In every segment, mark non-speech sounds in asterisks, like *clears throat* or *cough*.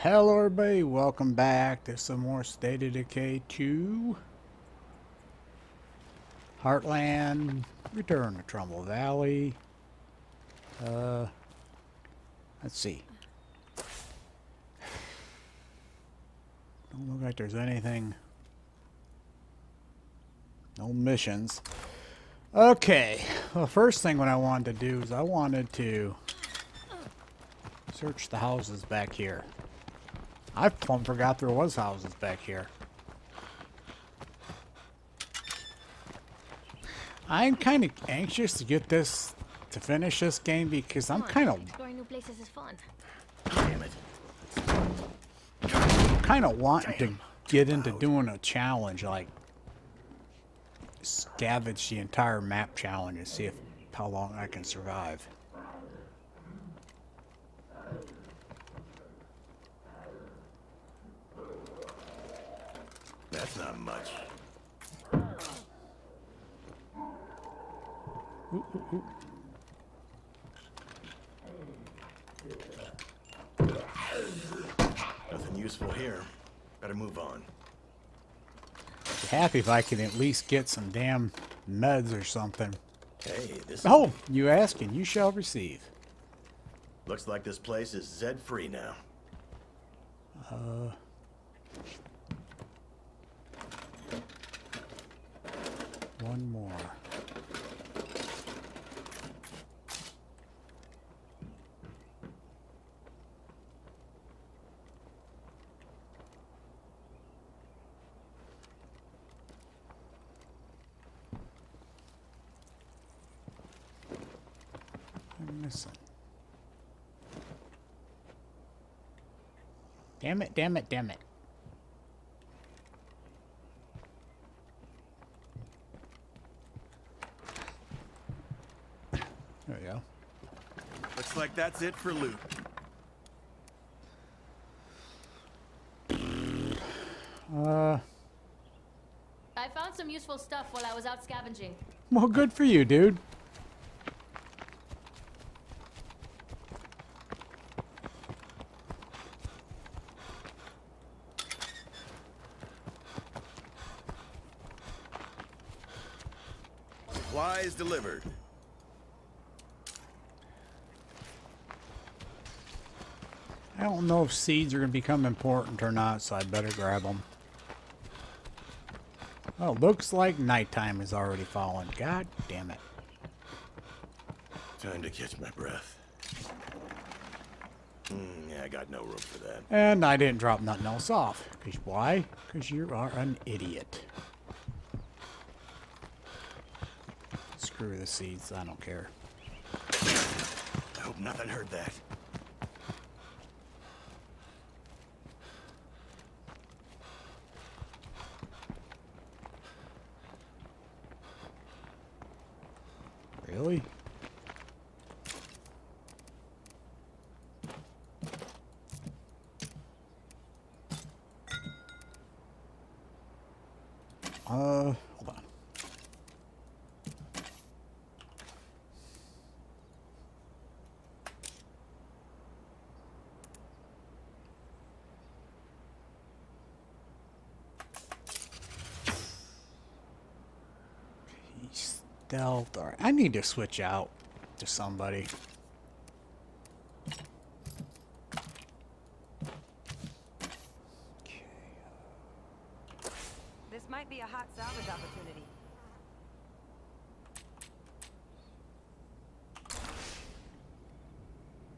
Hello everybody, welcome back to some more State of Decay 2. Heartland, Return to Trumbull Valley. Uh, let's see. Don't look like there's anything. No missions. Okay, well first thing what I wanted to do is I wanted to search the houses back here. I plumb forgot there was houses back here. I'm kind of anxious to get this to finish this game because I'm kind of Exploring new places is fun. Damn it. kind of wanting to get into doing a challenge like scavenge the entire map challenge and see if how long I can survive. That's not much. Nothing useful here. Better move on. Be happy if I can at least get some damn meds or something. Hey, this Oh, you ask and you shall receive. looks like this place is Zed free now. Uh, One more. I'm missing. Damn it, damn it, damn it. There we go. Looks like that's it for loot. Uh, I found some useful stuff while I was out scavenging. well, good for you, dude. Supplies delivered. I don't know if seeds are going to become important or not, so I better grab them. Oh, looks like nighttime is already falling. God damn it. Time to catch my breath. Hmm, yeah, I got no room for that. And I didn't drop nothing else off. 'Cause why? Because you are an idiot. Screw the seeds. I don't care. I hope nothing heard that. Really? Uh, hold on. Stealth. Right, I need to switch out to somebody. Okay. This might be a hot salvage opportunity.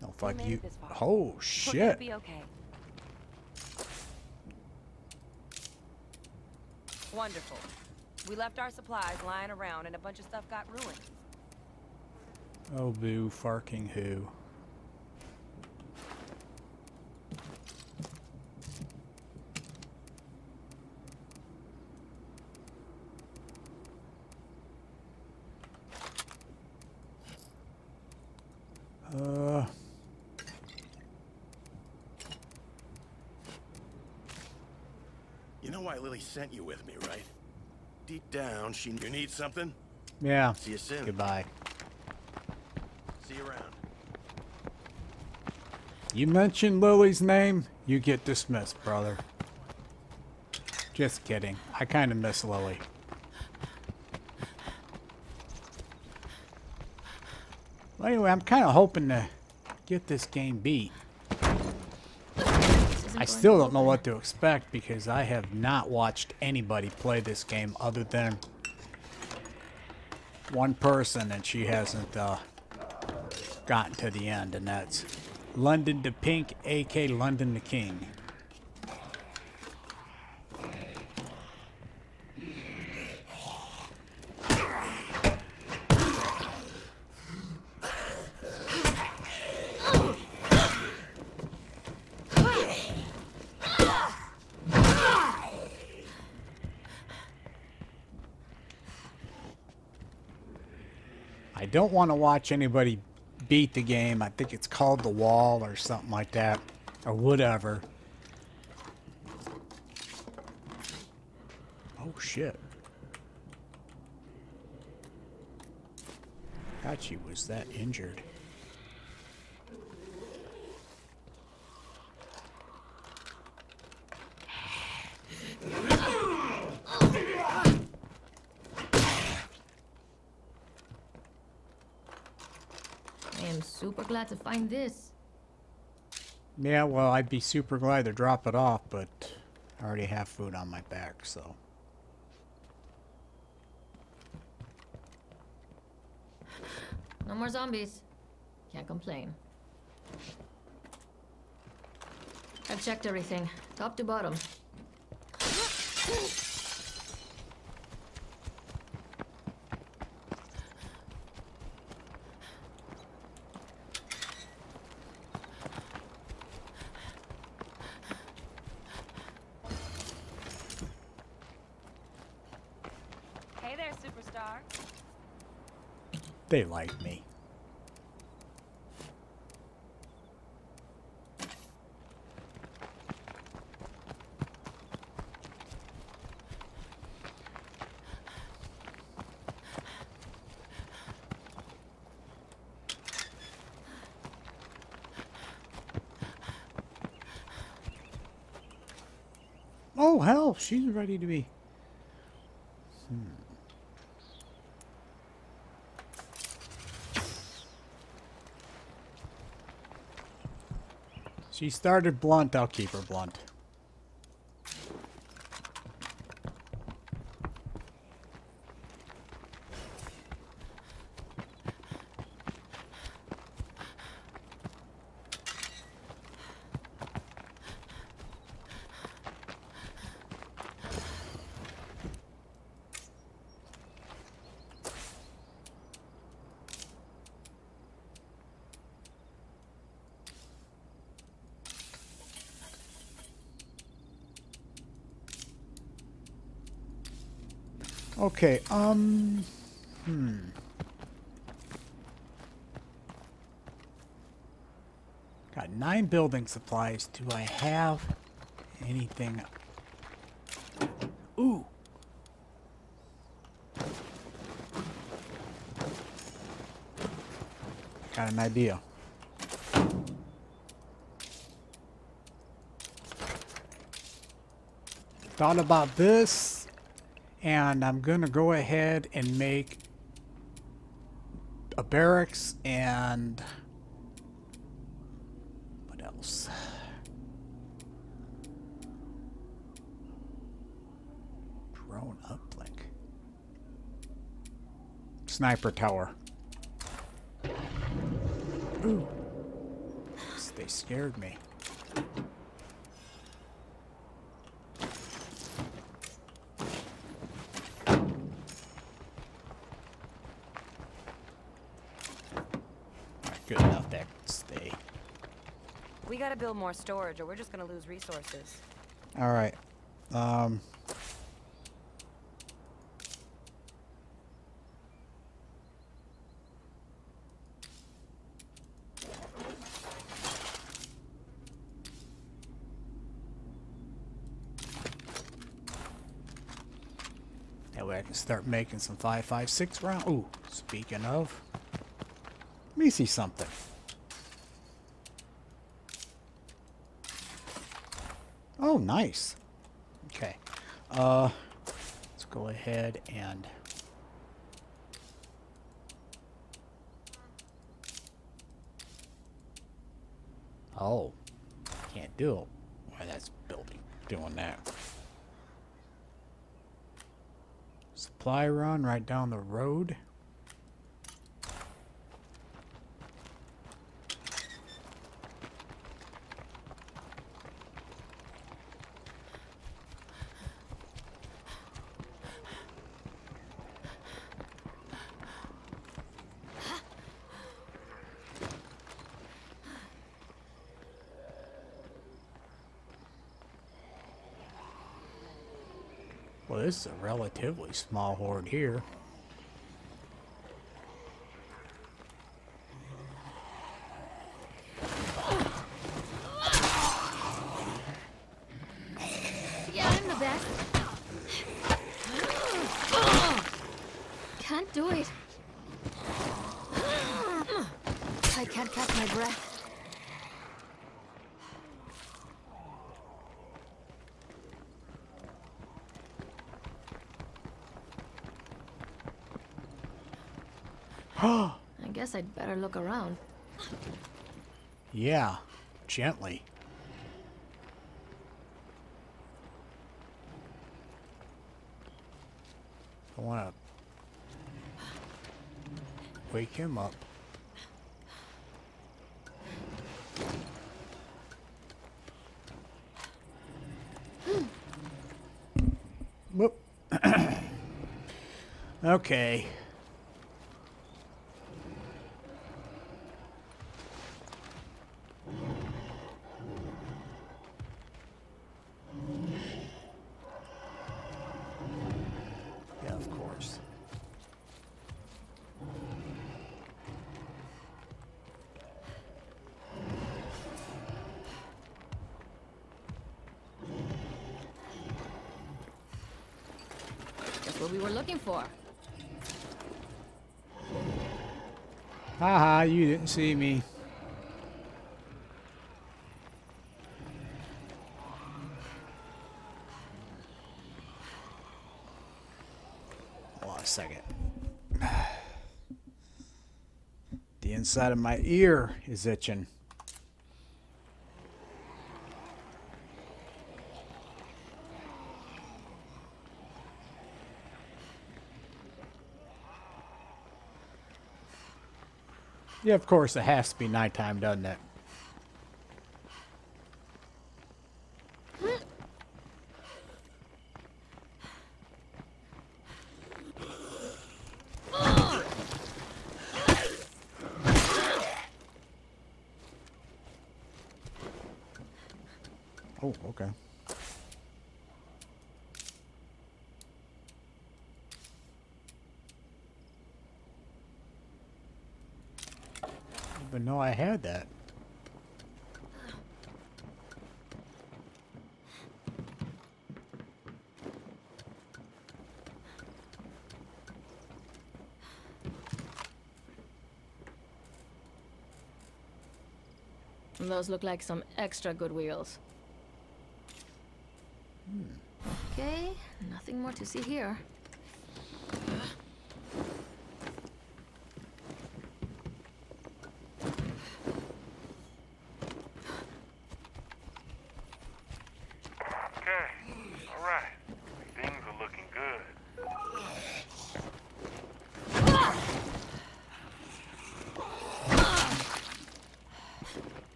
No, fuck made you. it this far. Oh shit! be okay. Wonderful. We left our supplies lying around and a bunch of stuff got ruined. Oh boo, farking who? Uh, You know why Lily sent you with me, right? Deep down, she you need something. yeah. See you soon. Goodbye. See you around. You mention Lily's name, you get dismissed, brother. Just kidding. I kind of miss Lily. Well, anyway, I'm kind of hoping to get this game beat. I still don't know what to expect because I have not watched anybody play this game other than one person, and she hasn't uh, gotten to the end, and that's London to Pink, aka London the King. I don't want to watch anybody beat the game. I think it's called The Wall or something like that, or whatever. Oh shit. God, she was that injured. I am to find this. Yeah, well, I'd be super glad to drop it off, but I already have food on my back, so. No more zombies. Can't complain. I've checked everything, top to bottom. Hey there, superstar. They like me. Oh hell, she's ready to be. She started blunt, I'll keep her blunt. Okay, um, hmm. Got nine building supplies. Do I have anything? Ooh. Got an idea. Thought about this and I'm gonna go ahead and make a barracks and what else? Drone uplink. Sniper tower. Ooh. They scared me. Alright, good enough. That can stay. We gotta build more storage or we're just gonna lose resources. Alright. Um. That way I can start making some 5.56 round. Ooh, speaking of. Let me see something. Oh, nice. Okay. Uh, let's go ahead and... Oh, can't do it. Why that's building doing that. Supply run right down the road. Well, this is a relatively small horde here. Yeah, I'm the best. Can't do it. I can't catch my breath. I guess I'd better look around. Yeah, gently. I want to wake him up. Whoop. *clears throat* okay. Yeah, of course. Just what we were looking for. Haha, you didn't see me. Hold on a second. *sighs* The inside of my ear is itching. Yeah, of course, it has to be nighttime, doesn't it? Oh, okay. Didn't even know I had that. Those look like some extra good wheels. Hmm. Okay, nothing more to see here. Okay, all right. Things are looking good.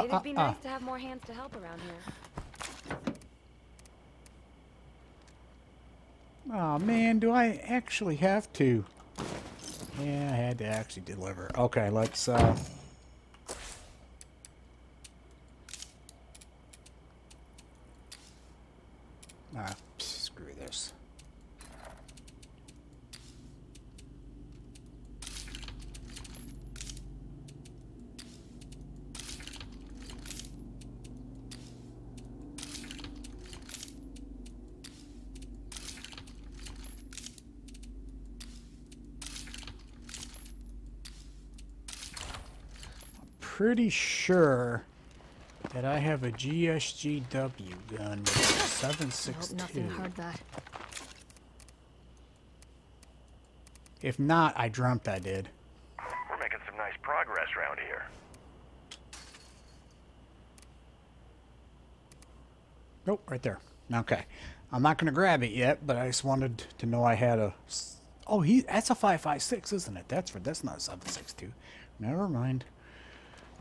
Uh, It'd be uh, uh. nice to have more hands to help around here. Oh man, do I actually have to? Yeah, I had to actually deliver. Okay, let's uh pretty sure that I have a GSGW gun with a I hope nothing 762. heard that. If not, I dreamt I did. We're making some nice progress around here. Nope, right there. Okay. I'm not going to grab it yet, but I just wanted to know I had a... Oh, he that's a 556, isn't it? That's for that's not a 762. Never mind.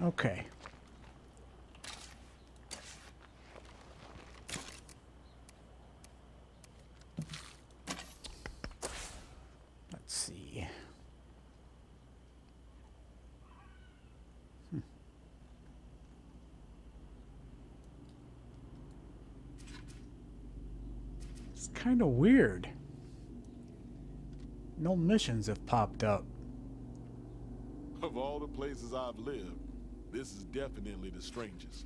Okay. Let's see. Hmm. It's kind of weird. No missions have popped up. Of all the places I've lived, this is definitely the strangest.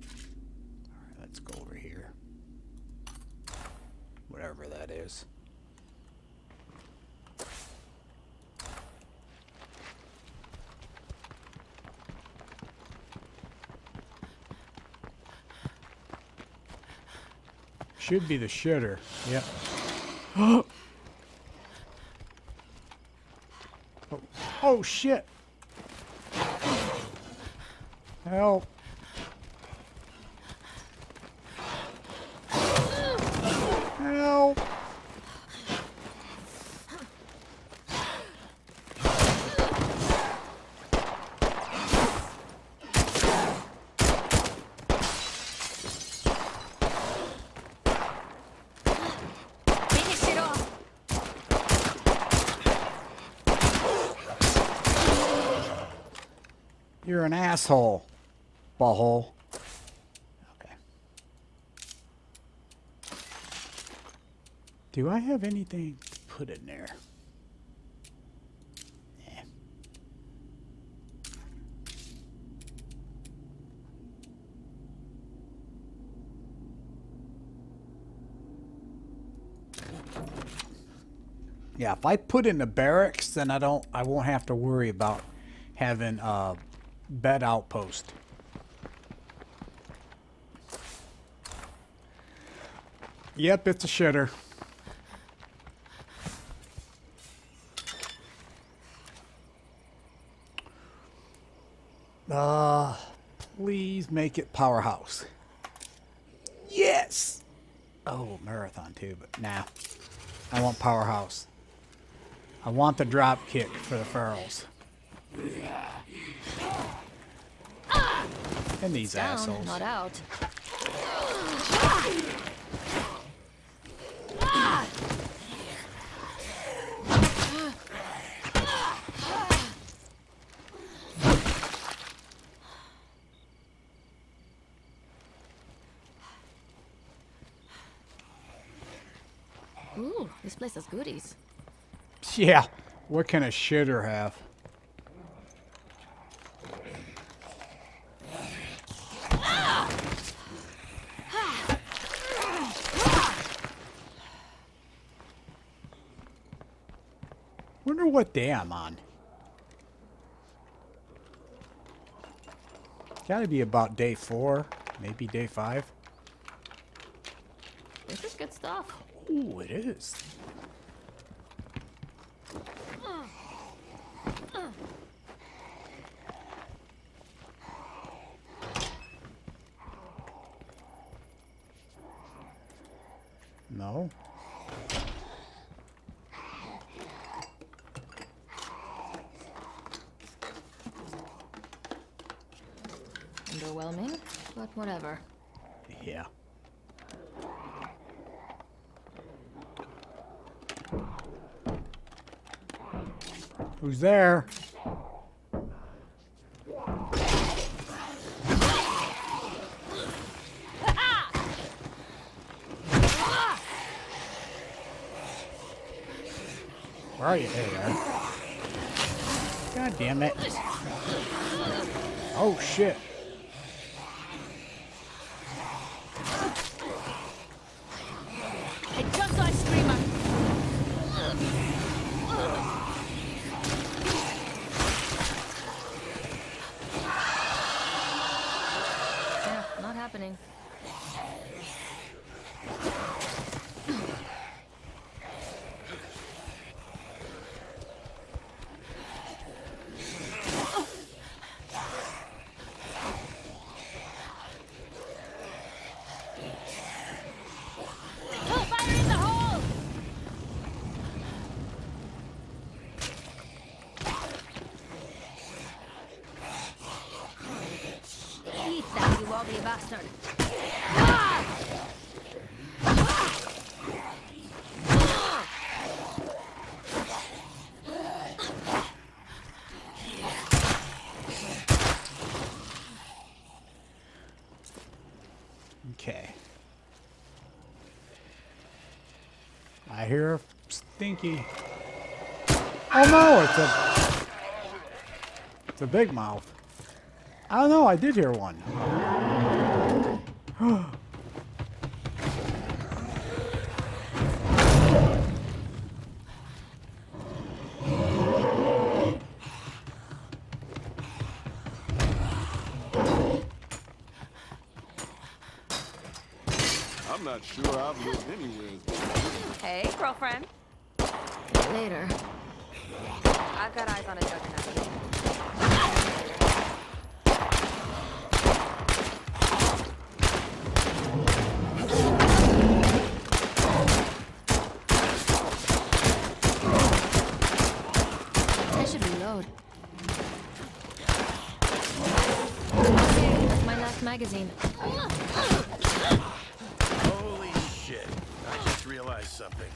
Alright, let's go over here. Whatever that is. Should be the shitter. Yep. *gasps* oh. oh shit. Help. Help. You're an asshole, butthole. Okay. Do I have anything to put in there? Eh. Yeah, if I put in the barracks, then I don't I won't have to worry about having a bed outpost. Yep, it's a shitter. Uh, please make it powerhouse. Yes. Oh, marathon too, but nah. I want powerhouse. I want the drop kick for the ferals. And these Down, assholes. not out. Ooh, this has goodies. Yeah. What can a shitter have? Wonder what day I'm on. Gotta be about day four, maybe day five. This is good stuff. Ooh, it is. No. Underwhelming, but whatever. Yeah. Who's there? Where are you? There. God damn it. Oh shit. Hey, jump on screamer! I hear a stinky. Oh no, it's a it's a big mouth. I don't know, I did hear one. *gasps* I'm not sure I've lived anywhere as big as this. Hey, girlfriend. Later. I've got eyes on a juggernaut. I should reload. That's my last magazine. Holy shit. I just realized something.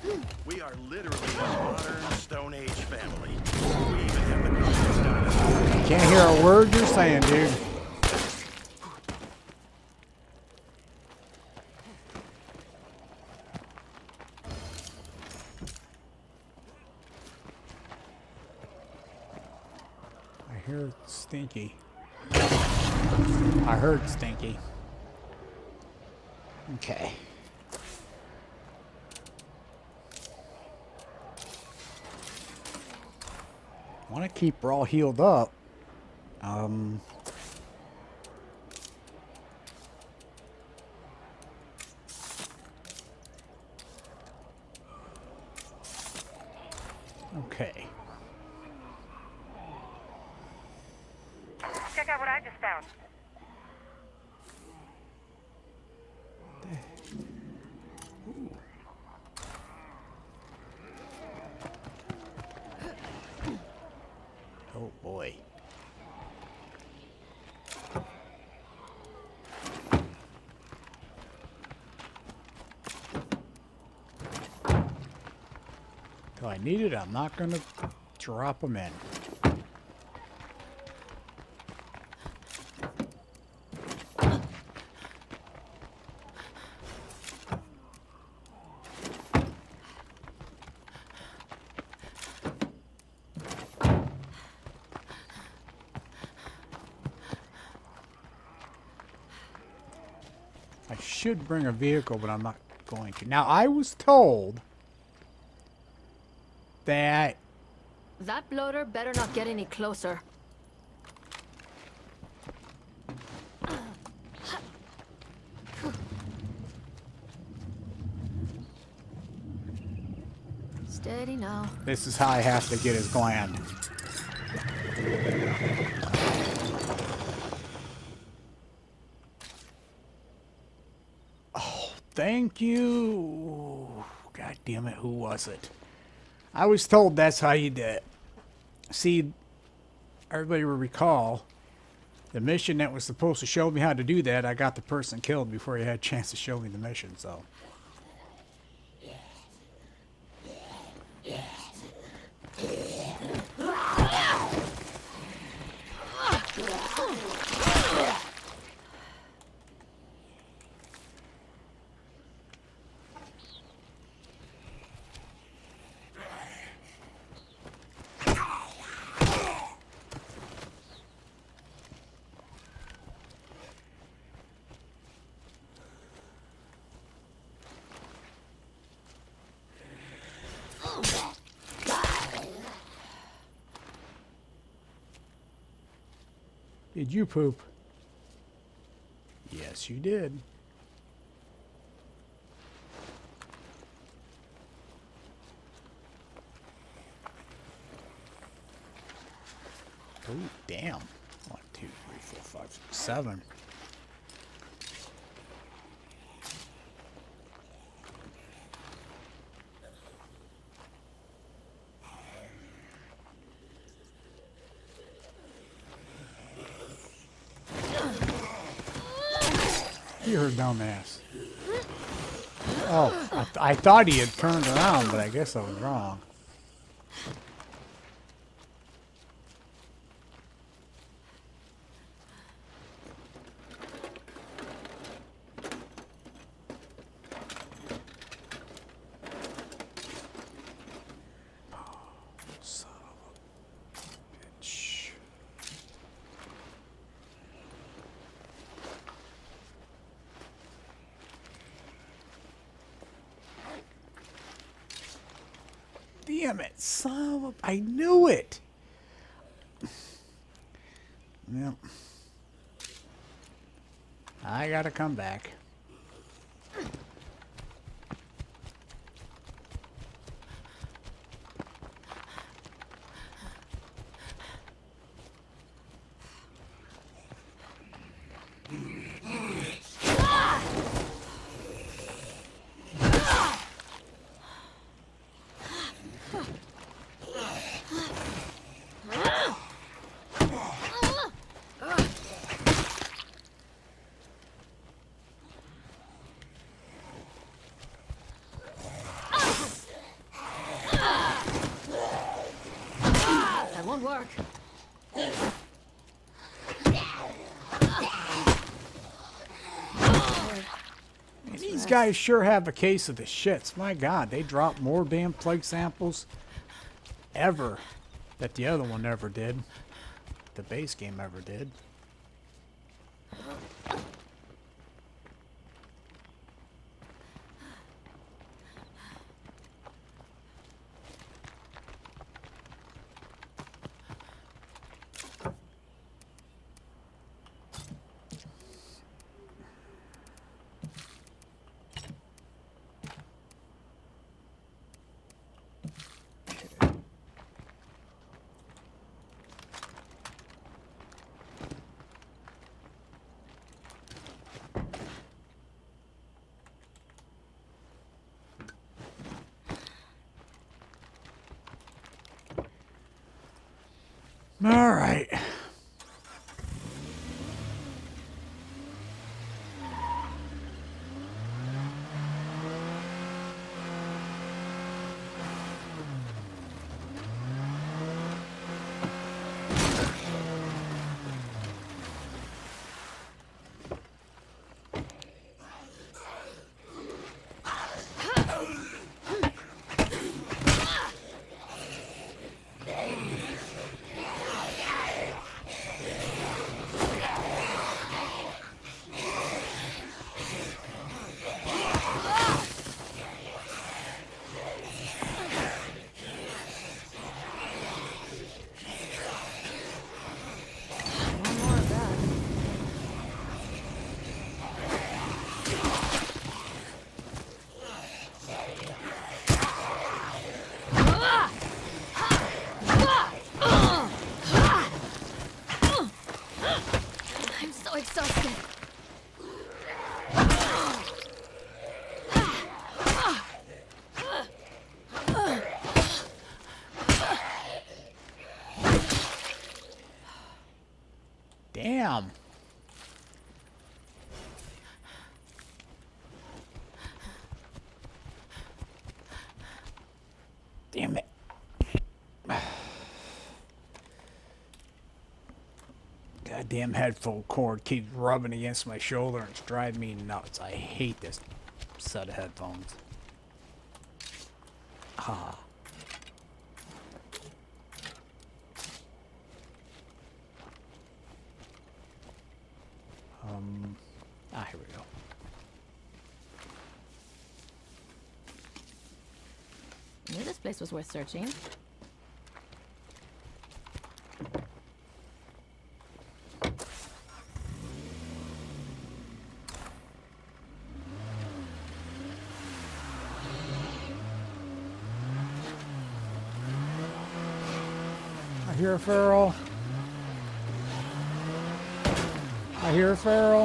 We are literally a modern Stone Age family. We even have the. Can't hear a word you're saying, dude. I hear Stinky. I heard Stinky. Okay. Want to keep her all healed up. Um. Okay. Check out what I just found. Oh boy. I'm not gonna drop them in. I should bring a vehicle, but I'm not going to. Now, I was told that That bloater better not get any closer. Steady now. this is how I have to get his gland. Oh, thank you. God damn it, who was it? I was told that's how you did it. See, everybody will recall the mission that was supposed to show me how to do that. I got the person killed before he had a chance to show me the mission, so. Did you poop? Yes, you did. Oh, damn. One, two, three, four, five, six, seven. You're a dumbass. Oh, I, th- I thought he had turned around, but I guess I was wrong. Damn it, son of a... I knew it! Yep. I gotta come back. Won't work. These guys sure have a case of the shits. My god, they drop more damn plague samples ever that the other one ever did. The base game ever did. Goddamn headphone cord keeps rubbing against my shoulder and it's driving me nuts. I hate this set of headphones. Ah. Um, ah, here we go. Knew this place was worth searching. Feral. I hear a feral.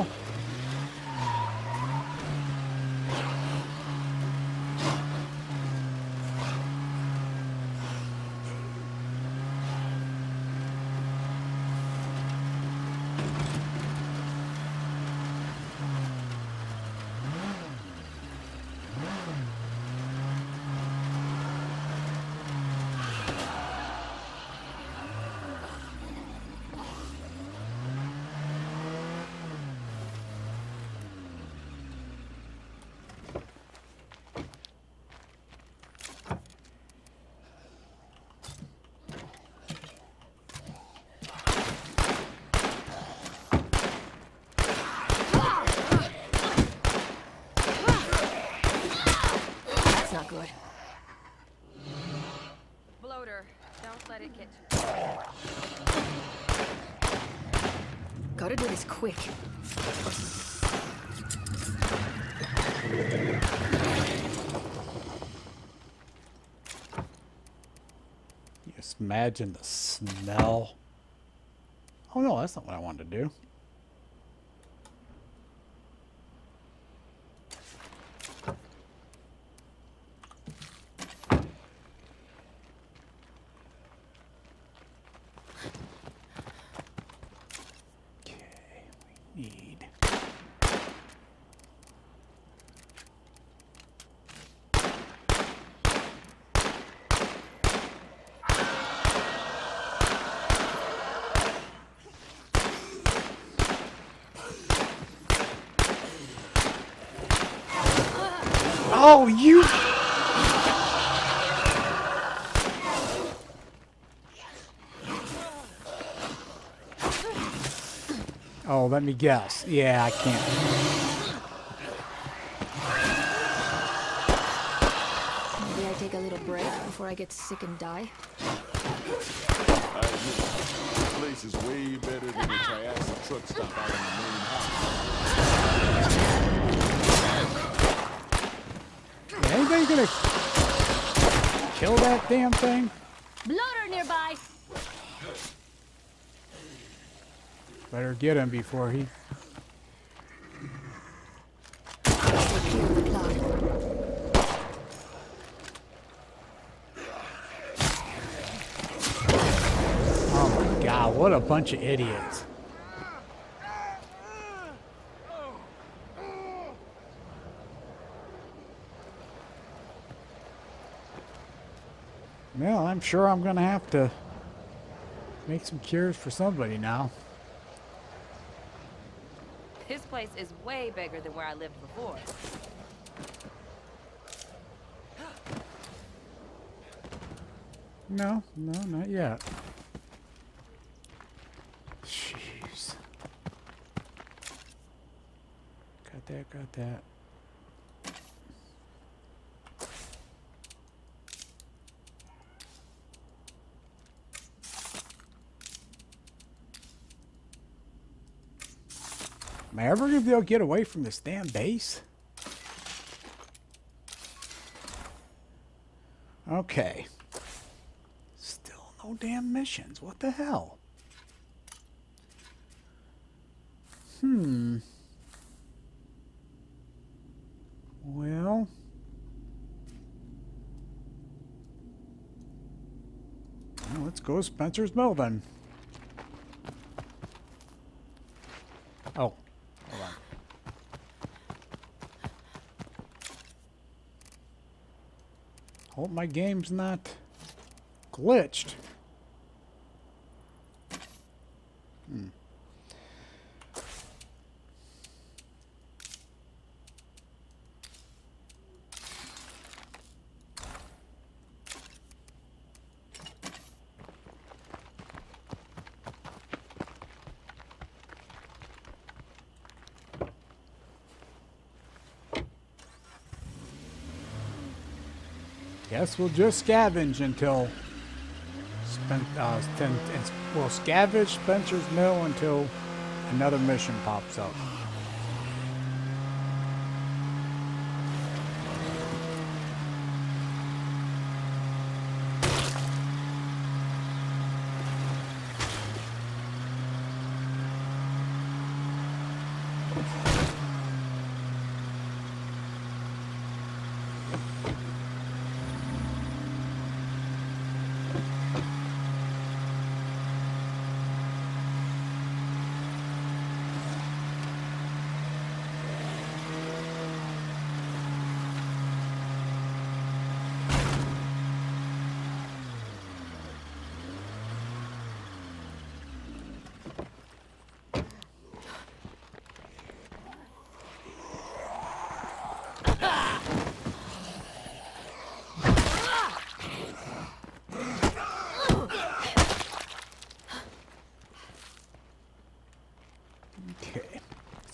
Quick. Just imagine the smell. Oh no, that's not what I wanted to do. Let me guess. Yeah, I can't. Maybe I take a little break before I get sick and die. This place is way better than the Triassic truck stop out on the main highway. Anybody gonna kill that damn thing? Bloater nearby. Better get him before he. Oh my god, what a bunch of idiots. Well, I'm sure I'm gonna have to make some cures for somebody now. Place is way bigger than where I lived before. No, no, not yet. Jeez. Got that, got that. I ever gonna be able to get away from this damn base? Okay. Still no damn missions. What the hell? Hmm. Well. let's go to Spencer's Mill then. Oh, hold on. Hope my game's not glitched. Guess we'll just scavenge until Spen uh, ten, we'll scavenge Spencer's Mill until another mission pops up.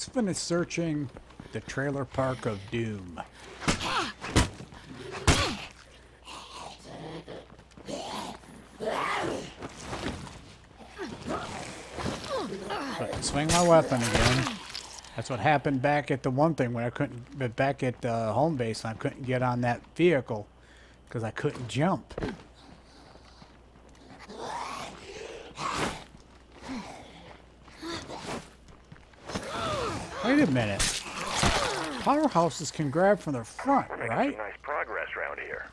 Crispin is searching the trailer park of doom. Swing my weapon again. That's what happened back at the one thing when I couldn't, back at uh, home base, I couldn't get on that vehicle because I couldn't jump. A minute. Powerhouses can grab from the front, Making right? some nice progress around here.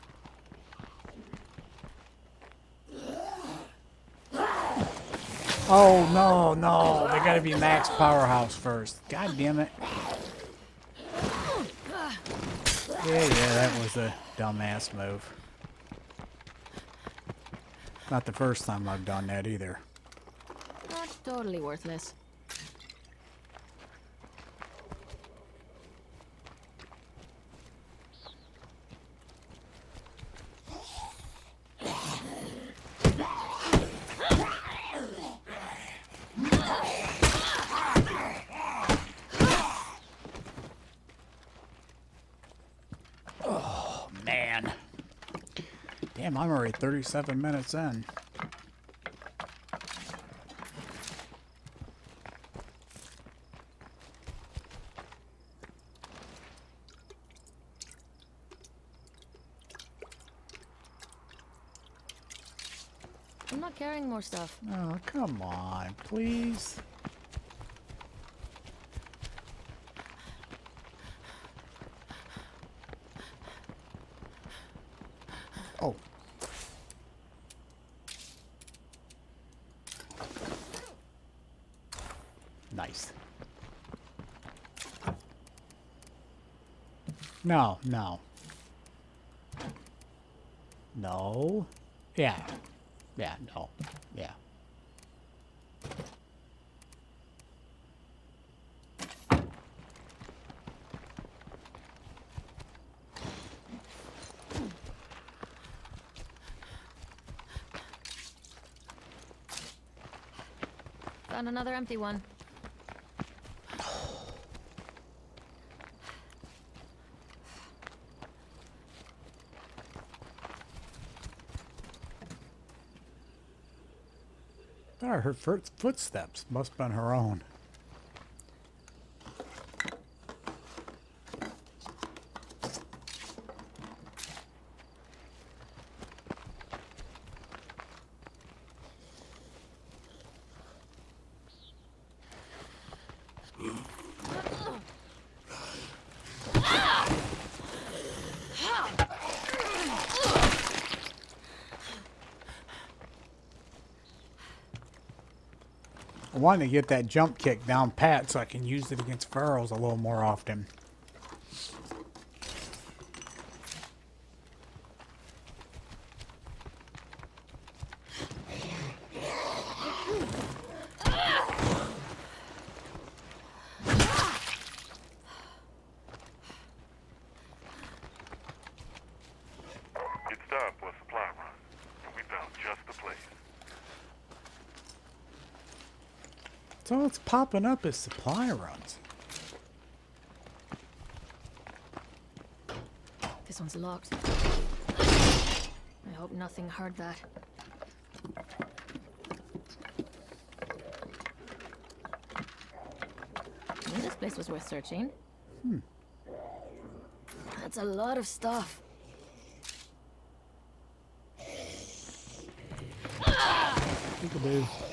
Oh no, no! They gotta be max powerhouse first. God damn it! Yeah, yeah, that was a dumbass move. Not the first time I've done that either. Not totally worthless. Man. Damn, I'm already 37 minutes in. I'm not carrying more stuff. Oh, come on, please. Oh. Nice. No, no. No. Yeah. Yeah, no. Yeah. Found another empty one. I footsteps. Must have been her own. I want to get that jump kick down pat so I can use it against ferals a little more often. Good stop was supply run. And we found just the place. So it's popping up as supply runs. This one's locked. I hope nothing heard that. Knew this place was worth searching. Hmm. That's a lot of stuff. Peekaboo.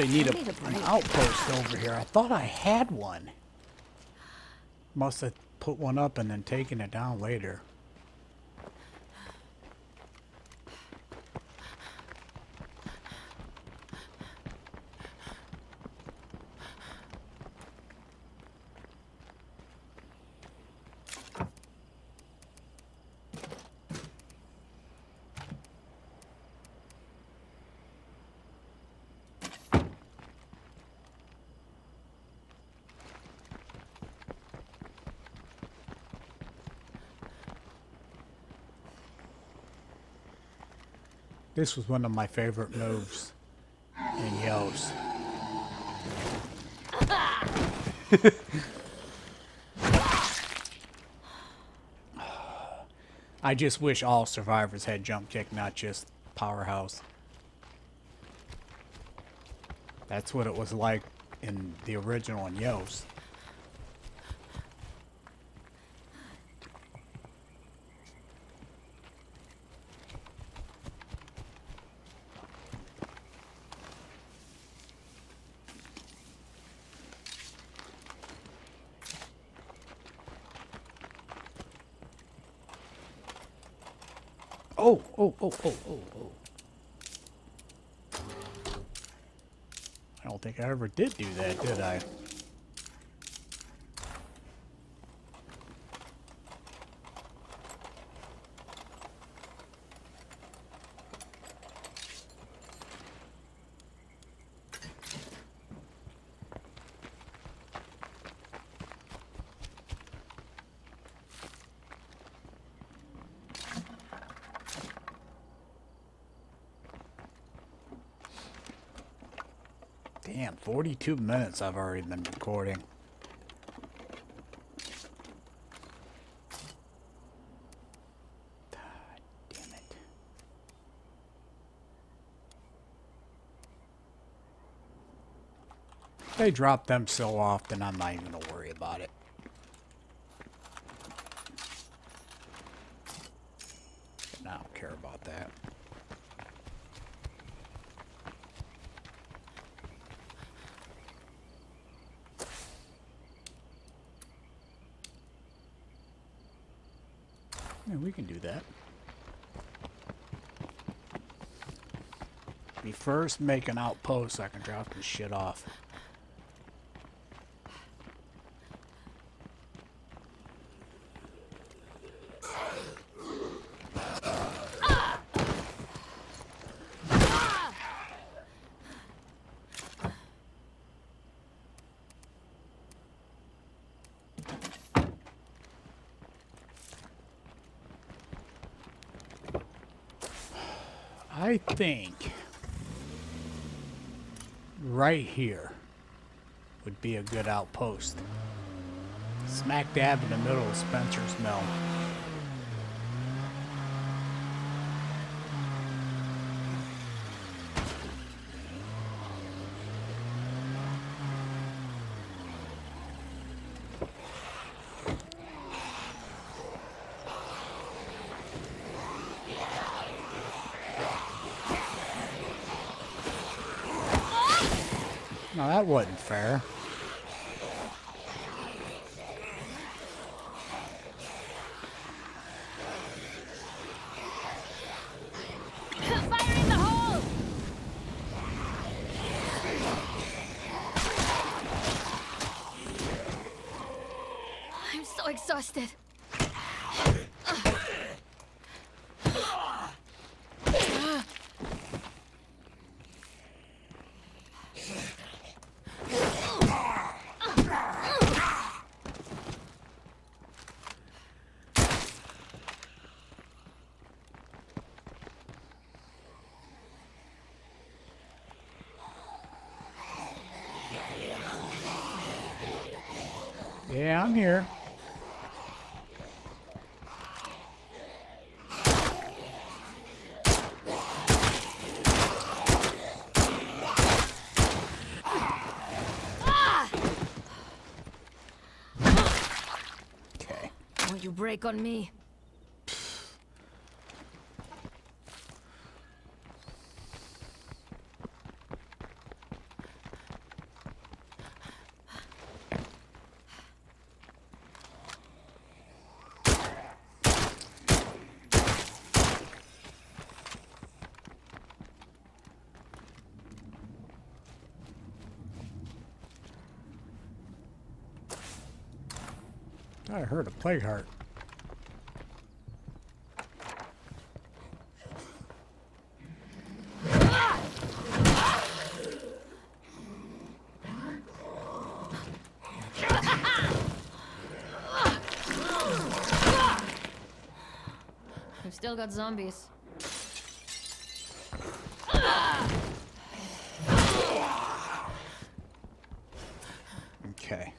Really need a, need a an outpost over here. I thought I had one. Must have put one up and then taken it down later. This was one of my favorite moves in YOSE. *laughs* I just wish all survivors had jump kick, not just powerhouse. That's what it was like in the original in YOSE. Oh, oh, oh, oh. I don't think I ever did do that, did I? Damn, 42 minutes I've already been recording. Damn it. They drop them so often, I'm not even gonna worry about it. I don't care about that. Yeah, we can do that. Me first make an outpost so I can drop this shit off. I think right here would be a good outpost. Smack dab in the middle of Spencer's Mill. No, that wasn't fair. Fire in the hole! I'm so exhausted. Yeah, I'm here. Okay. Don't you break on me. I heard a plague heart. Still got zombies. Okay.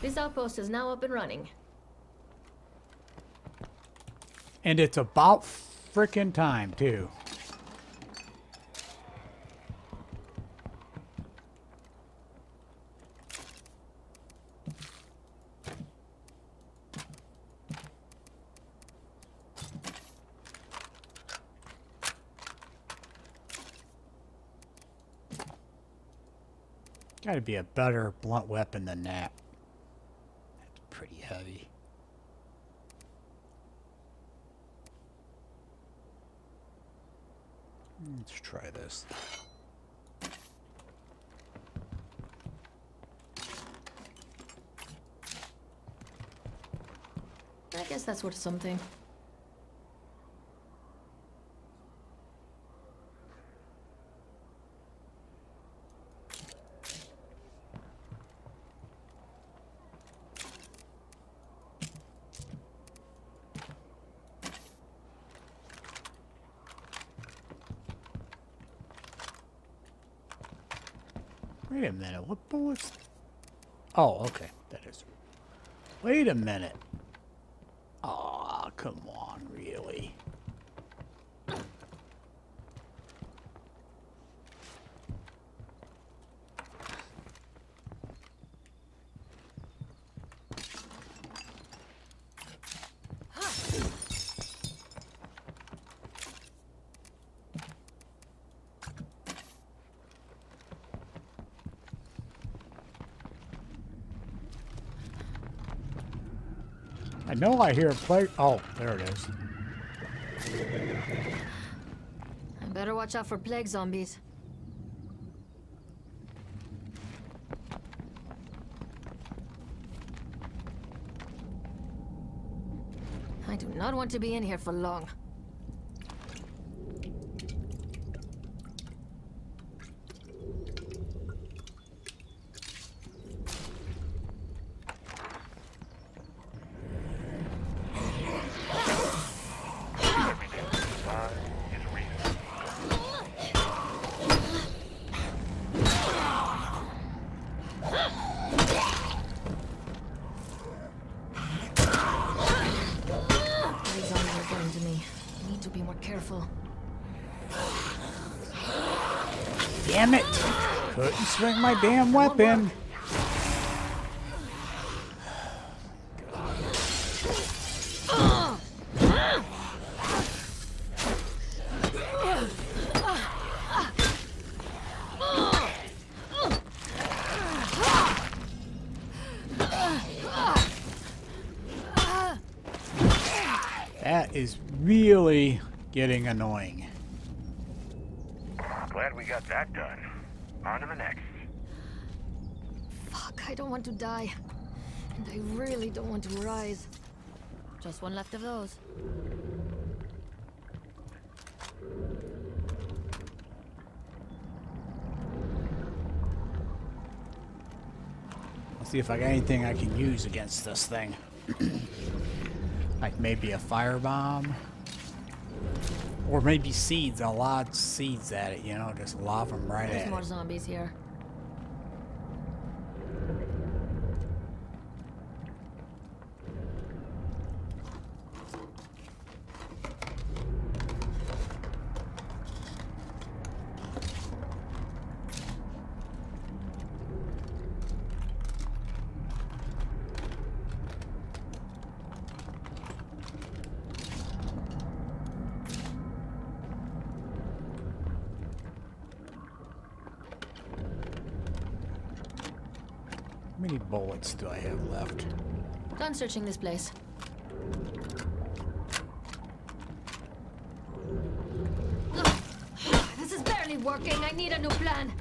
This outpost is now up and running. And it's about frickin' time, too. Gotta be a better blunt weapon than that. That's pretty heavy. Let's try this. I guess that's worth something. Wait a minute, what bullets? Oh, okay, that is. Wait a minute. Aw, come on, really? I know I hear a play. Oh, there it is. I better watch out for plague zombies. I do not want to be in here for long. Size is reason. Plague zombies are getting to me. I need to be more careful. Damn it! Couldn't swing my damn weapon. That is really getting annoying. Glad we got that done. On to the next. Fuck, I don't want to die. And I really don't want to rise. Just one left of those. Let's see if I got anything I can use against this thing. *clears throat* like maybe a firebomb. Or maybe seeds. I'll lob seeds at it, you know, just lob them right There's at more zombies here. How many bullets do I have left? Done searching this place. This is barely working. I need a new plan.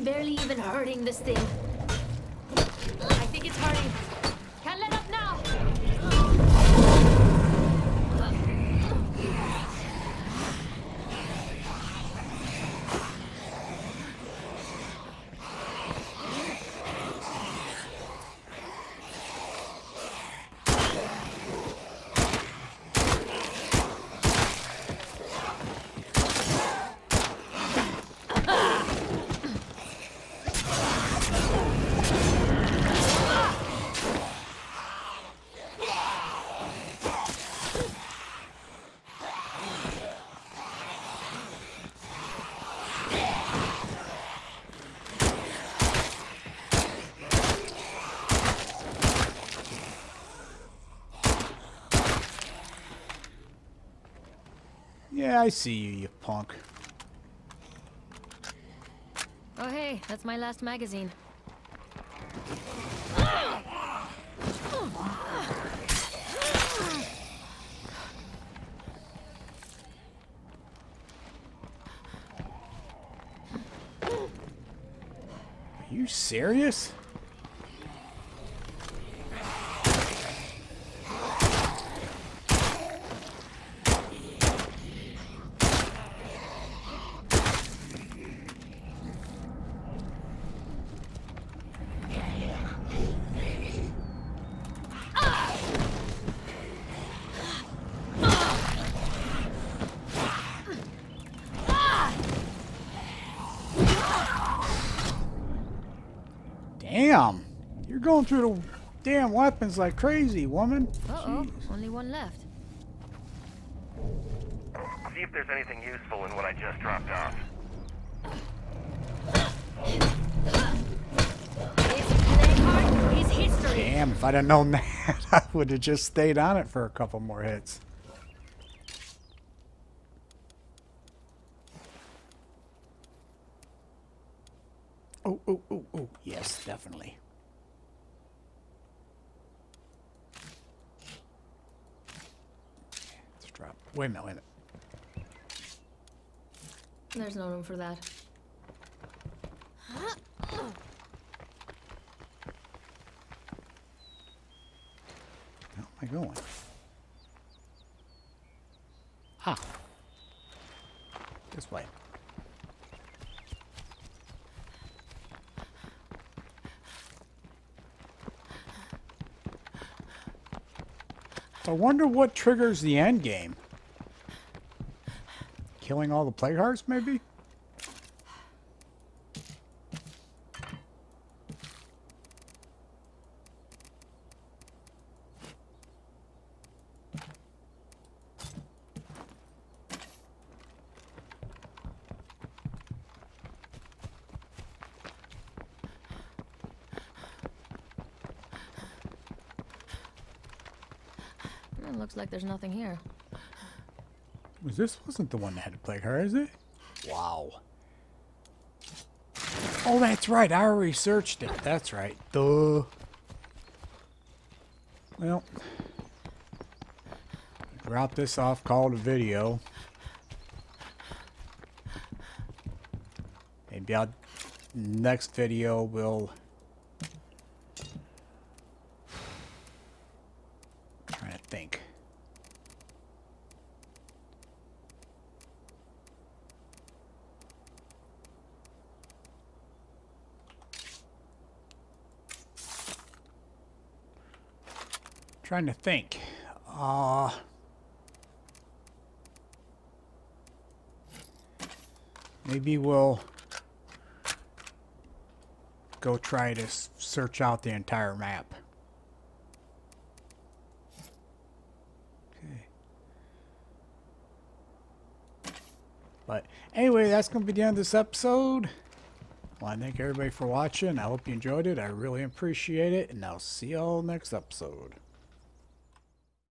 I'm barely even hurting this thing. See you, you punk. Oh hey, that's my last magazine. Are you serious? Damn! You're going through the damn weapons like crazy, woman. Uh-oh, only one left. See if there's anything useful in what I just dropped off. This plague heart is history. Damn, if I'd have known *laughs* that, I would have just stayed on it for a couple more hits. Oh, oh, oh, oh, yes, definitely. Let's drop. Wait a minute, wait a minute. There's no room for that. Where am I going? Ah. This way. I wonder what triggers the end game. Killing all the plague hearts, maybe? It looks like there's nothing here. This wasn't the one that had to plague her, is it? Wow. Oh, that's right. I already searched it. That's right. Duh. Well, drop this off, call it a video. Maybe I'll next video will trying to think. Trying to think. Uh maybe we'll go try to search out the entire map. Okay. But anyway, that's going to be the end of this episode. Well, I thank everybody for watching. I hope you enjoyed it. I really appreciate it. And I'll see y'all next episode.